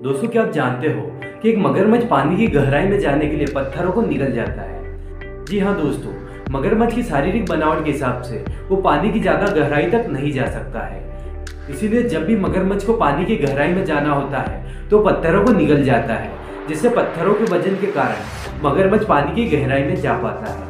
दोस्तों, क्या आप जानते हो कि एक मगरमच्छ पानी की गहराई में जाने के लिए पत्थरों को निगल जाता है? जी हाँ दोस्तों, मगरमच्छ की शारीरिक बनावट के हिसाब से वो पानी की ज़्यादा गहराई तक नहीं जा सकता है। इसीलिए जब भी मगरमच्छ को पानी की गहराई में जाना होता है तो पत्थरों को निगल जाता है, जिससे पत्थरों के वज़न के कारण मगरमच्छ पानी की गहराई में जा पाता है।